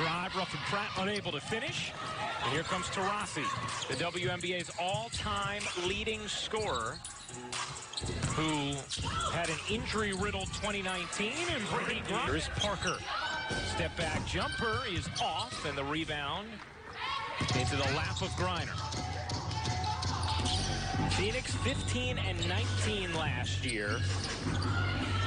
drive. Ruffin Pratt unable to finish. And here comes Taurasi, the WNBA's all-time leading scorer, who had an injury-riddled 2019. And Brittney Griner Parker. Step back jumper is off, and the rebound into the lap of Griner. Phoenix 15 and 19 last year.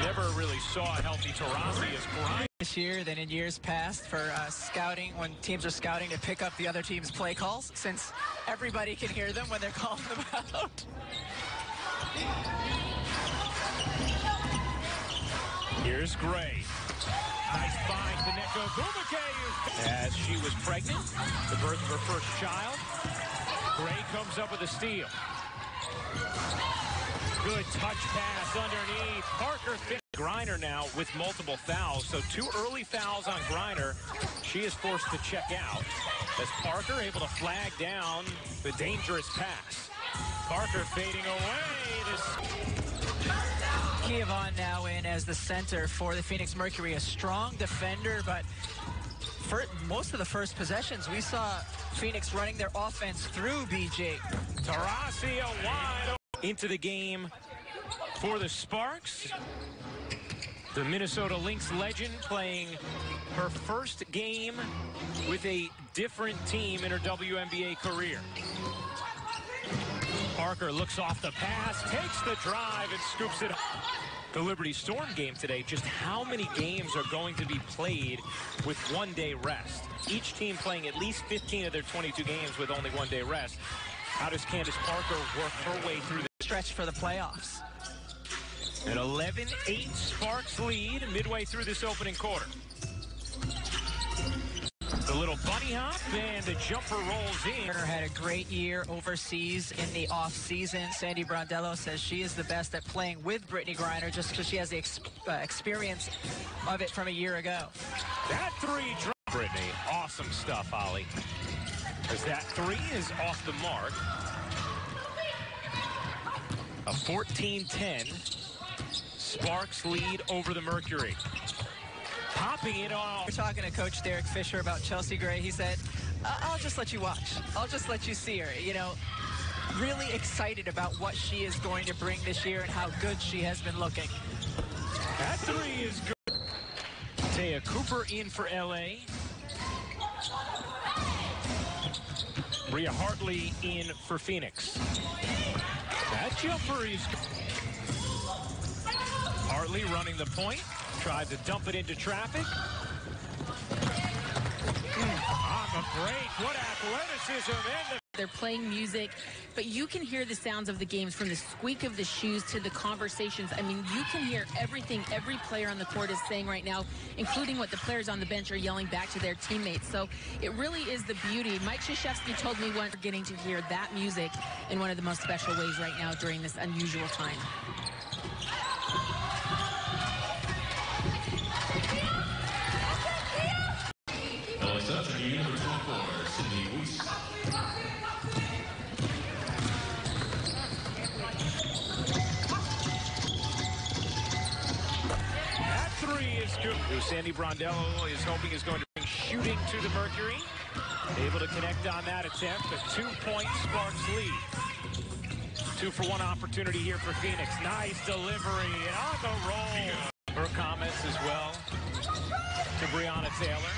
Never really saw a healthy Taurasi as Griner. This year than in years past for uh, scouting when teams are scouting to pick up the other team's play calls since everybody can hear them when they're calling them out. Here's Gray. Nice find to Nneka Ogwumike as she was pregnant, the birth of her first child. Gray comes up with a steal. Good touch pass underneath. Parker Griner now with multiple fouls. So two early fouls on Griner. She is forced to check out as Parker able to flag down the dangerous pass. Parker fading away. This now in as the center for the Phoenix Mercury. A strong defender, but for most of the first possessions, we saw Phoenix running their offense through BG. Taurasi a wide into the game for the Sparks. The Minnesota Lynx legend playing her first game with a different team in her WNBA career. Parker looks off the pass, takes the drive, and scoops it up. The Liberty Storm game today, just how many games are going to be played with one day rest? Each team playing at least 15 of their 22 games with only one day rest. How does Candace Parker work her way through the stretch for the playoffs? An 11-8 Sparks lead midway through this opening quarter. Little bunny hop and the jumper rolls in. Turner had a great year overseas in the offseason. Sandy Brondello says she is the best at playing with Brittney Griner just because she has the ex uh, experience of it from a year ago. That three, Brittany, awesome stuff, Holly. As that three is off the mark. A 14-10 Sparks lead over the Mercury. It off. We're talking to Coach Derek Fisher about Chelsea Gray. He said, I'll just let you watch. I'll just let you see her. You know, really excited about what she is going to bring this year and how good she has been looking. That three is good. Te'a Cooper in for L.A. Bria Hartley in for Phoenix. That jumper is Hartley running the point. Tried to dump it into traffic. Hmm. On the break, what athleticism the they're playing music, but you can hear the sounds of the games from the squeak of the shoes to the conversations. I mean, you can hear everything every player on the court is saying right now, including what the players on the bench are yelling back to their teammates. So it really is the beauty. Mike Krzyzewski told me once, we're getting to hear that music in one of the most special ways right now during this unusual time. Who Sandy Brondello is hoping is going to bring shooting to the Mercury. Able to connect on that attempt. A two-point Sparks lead. Two for one opportunity here for Phoenix. Nice delivery and on the roll. Her comments as well to Breonna Taylor.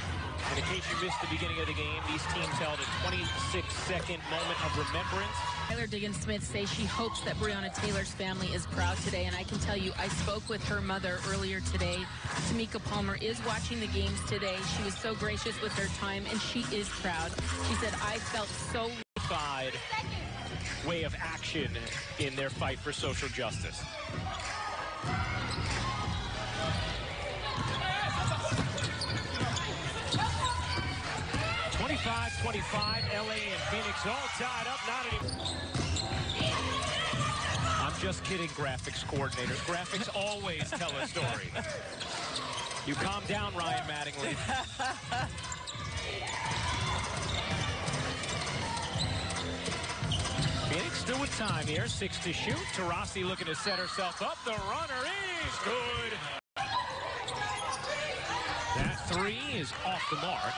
And in case you missed the beginning of the game, these teams held a 26-second moment of remembrance. Skylar Diggins Smith says she hopes that Breonna Taylor's family is proud today. And I can tell you, I spoke with her mother earlier today. Tamika Palmer is watching the games today. She was so gracious with her time, and she is proud. She said, I felt so... way of action in their fight for social justice. 25-25, LA and Phoenix all tied up. Not any. I'm just kidding, graphics coordinator. Graphics always tell a story. You calm down, Ryan Mattingly. Phoenix with time here. Six to shoot. Taurasi looking to set herself up. The runner is good. That three is off the mark.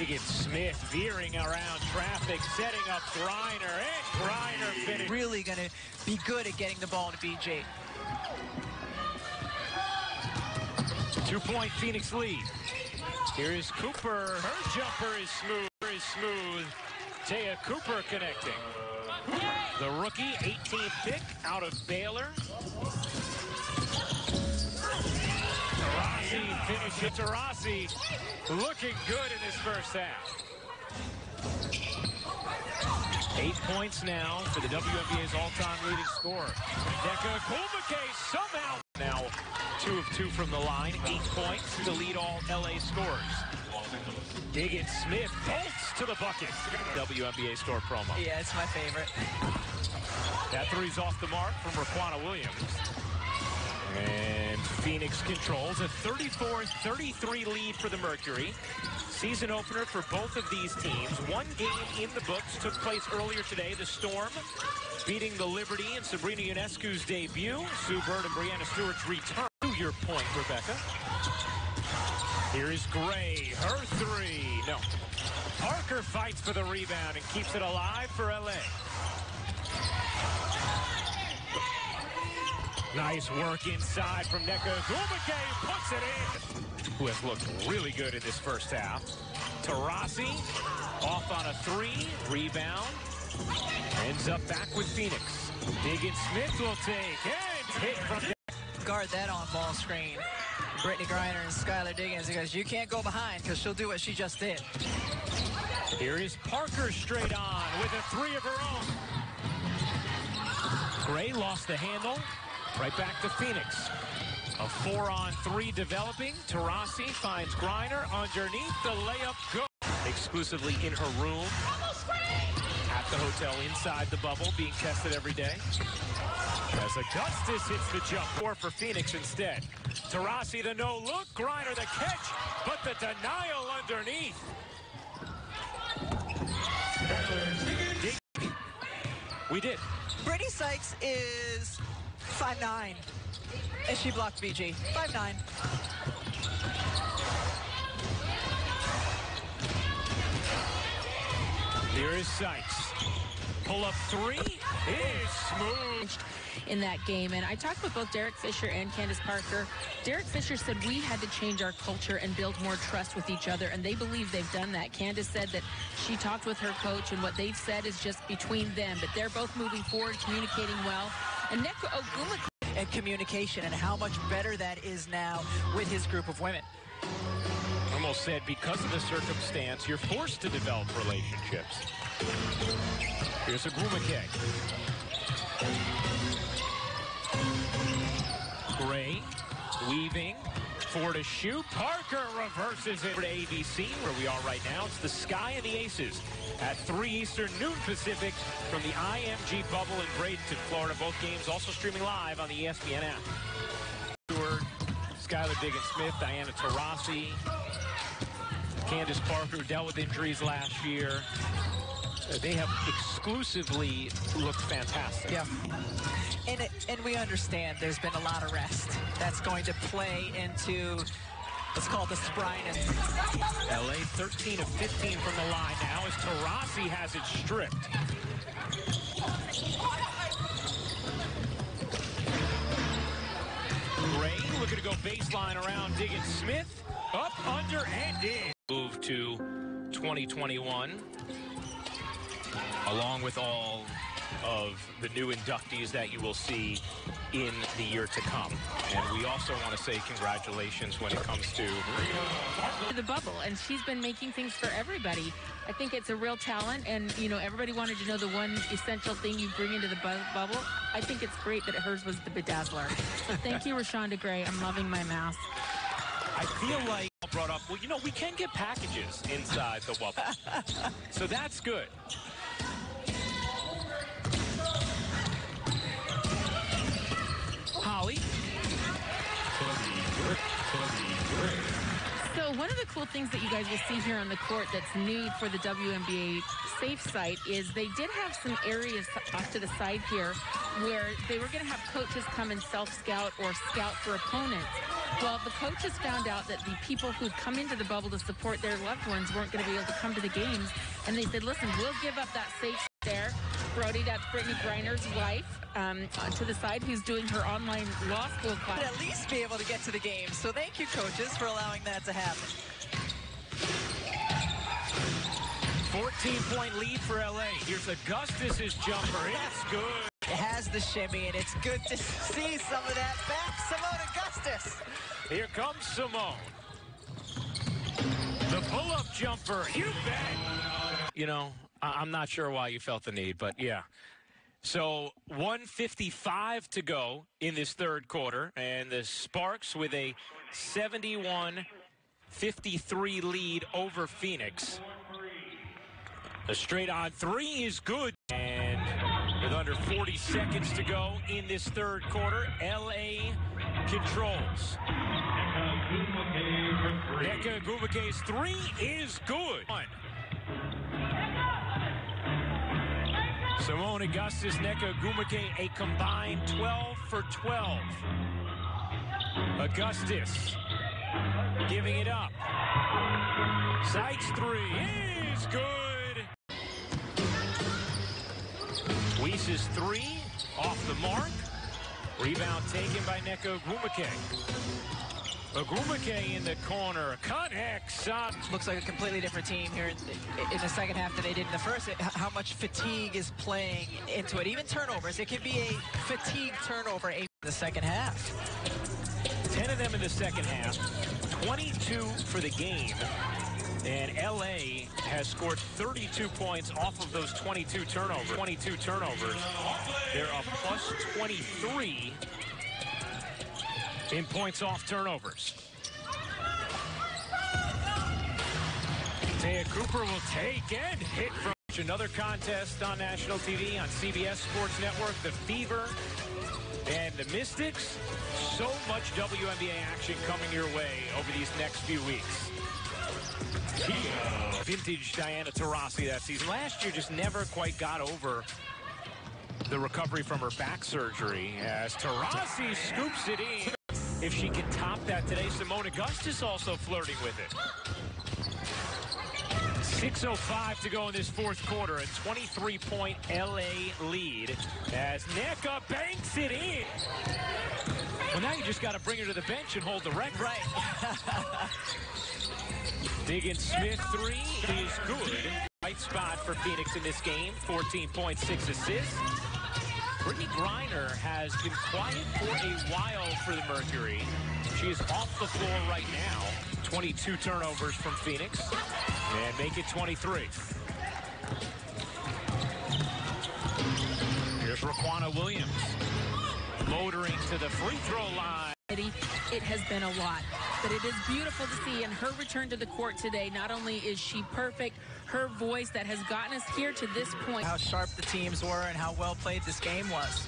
Diggins Smith veering around traffic, setting up Griner, and Griner finished. Really going to be good at getting the ball to BG. Two-point Phoenix lead. Here is Cooper. Her jumper is smooth. Is smooth. Te'a Cooper connecting. The rookie, 18th pick out of Baylor. Taurasi finishes. Taurasi looking good in this first half. Eight points now for the WNBA's all-time leading scorer. Nneka Ogwumike somehow now two of two from the line, eight points to lead all LA scorers. Diggins Smith bolts to the bucket. WNBA store promo. Yeah, it's my favorite. That three's off the mark from Riquna Williams. And Phoenix controls a 34-33 lead for the Mercury. Season opener for both of these teams. One game in the books took place earlier today. The Storm beating the Liberty in Sabrina Ionescu's debut. Sue Bird and Breanna Stewart's return. To your point, Rebecca. Here is Gray. Her three. No. Parker fights for the rebound and keeps it alive for LA. Nice work inside from Nneka Ogwumike puts it in. Who has looked really good in this first half. Taurasi off on a three. Rebound. Ends up back with Phoenix. Diggins Smith will take and hit from Guard that on ball screen. Brittney Griner and Skylar Diggins because you can't go behind because she'll do what she just did. Here is Parker straight on with a three of her own. Gray lost the handle. Right back to Phoenix. A four on three developing. Taurasi finds Griner underneath the layup go. Exclusively in her room. At the hotel inside the bubble being tested every day. As Augustus hits the jump. Four for Phoenix instead. Taurasi the no look. Griner the catch. But the denial underneath. We did. Brittney Sykes is 5'9", and she blocked BG. Five nine. Here is Sykes. Pull up three is smooth. in that game. And I talked with both Derek Fisher and Candace Parker. Derek Fisher said we had to change our culture and build more trust with each other, and they believe they've done that. Candace said that she talked with her coach, and what they've said is just between them, but they're both moving forward, communicating well. And communication and how much better that is now with his group of women. Almost said because of the circumstance, you're forced to develop relationships. Here's a Ogwumike. Gray weaving for to shoot. Parker reverses it to ABC, where we are right now. It's the Sky and the Aces at 3 Eastern, noon Pacific from the IMG bubble in Bradenton, Florida. Both games also streaming live on the ESPN app. Stewart, Skylar Diggins Smith, Diana Taurasi, Candace Parker who dealt with injuries last year. They have exclusively looked fantastic. Yeah. And, it, and we understand there's been a lot of rest. That's going to play into, let's call the spryness. LA 13 of 15 from the line now as Taurasi has it stripped. Gray looking to go baseline around Diggins Smith. Up, under, and in. Move to 2021 along with all of the new inductees that you will see in the year to come. And we also want to say congratulations when it comes to the bubble, and she's been making things for everybody. I think it's a real talent, and you know everybody wanted to know the one essential thing you bring into the bu- bubble. I think it's great that hers was the bedazzler. Thank you, Rashonda Gray. I'm loving my mask. I feel like brought up, well, you know, we can get packages inside the bubble. so that's good. Holly. So one of the cool things that you guys will see here on the court that's new for the WNBA safe site is they did have some areas off to the side here where they were going to have coaches come and self-scout or scout for opponents. Well, the coaches found out that the people who'd come into the bubble to support their loved ones weren't going to be able to come to the games. And they said, listen, we'll give up that safe there. Brody, that's Brittney Griner's wife, um, to the side, who's doing her online law school class. At least be able to get to the game. So thank you, coaches, for allowing that to happen. 14-point lead for LA. Here's Augustus's jumper. It's good. It has the shimmy, and it's good to see some of that back. Seimone Augustus. Here comes Seimone. The pull-up jumper. You bet. You know, I- I'm not sure why you felt the need, but yeah. So 155 to go in this third quarter, and the Sparks with a 71-53 lead over Phoenix. The straight on three is good. And with under 40 seconds to go in this third quarter, LA controls. Nneka Ogwumike's three is good. One. Seimone Augustus, Nneka Ogwumike, a combined 12 for 12. Augustus giving it up. Sykes three is good. Weiss's three off the mark. Rebound taken by Nneka Ogwumike. Ogwumike in the corner. Connects shot. Looks like a completely different team here in, in the second half than they did in the first. How much fatigue is playing into it. Even turnovers. It could be a fatigue turnover in the second half. 10 of them in the second half. 22 for the game. And LA has scored 32 points off of those 22 turnovers. 22 turnovers. They're a plus 23 in points off turnovers. Te'a Cooper will take and hit from another contest on national TV on CBS Sports Network. The Fever and the Mystics. So much WNBA action coming your way over these next few weeks. Vintage Diana Taurasi that season. Last year just never quite got over the recovery from her back surgery as Taurasi scoops it in. If she can top that today, Seimone Augustus also flirting with it. 6.05 to go in this fourth quarter. A 23-point LA lead as Nneka banks it in. Well, now you just got to bring her to the bench and hold the record. Right. Diggin Smith three is good. Right spot for Phoenix in this game. 14.6 assists. Brittney Griner has been quiet for a while for the Mercury. She is off the floor right now. 22 turnovers from Phoenix. And make it 23. Here's Riquna Williams. Motoring to the free throw line. It has been a lot, but it is beautiful to see. And her return to the court today, not only is she perfect, her voice that has gotten us here to this point. How sharp the teams were and how well played this game was.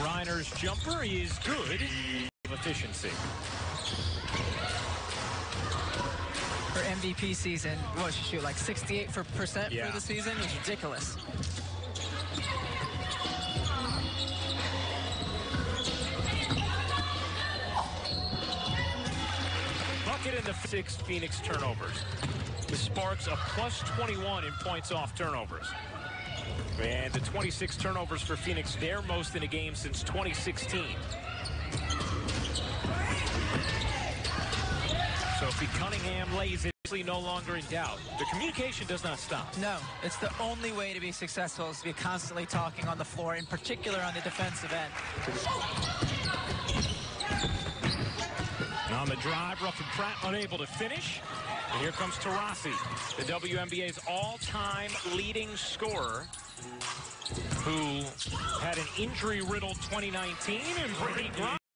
Griner's jumper is good. Efficiency. Her MVP season, what she shoot, like 68 for, percent Yeah. for the season? It was ridiculous. Bucket in the six Phoenix turnovers. The Sparks a plus 21 in points off turnovers. And the 26 turnovers for Phoenix, their most in a game since 2016. Sophie Cunningham lays it no longer in doubt. The communication does not stop. No, it's the only way to be successful is to be constantly talking on the floor, in particular on the defensive end. On the drive, Ruffin Pratt unable to finish. And here comes Taurasi, the WNBA's all-time leading scorer, who had an injury-riddled 2019, and.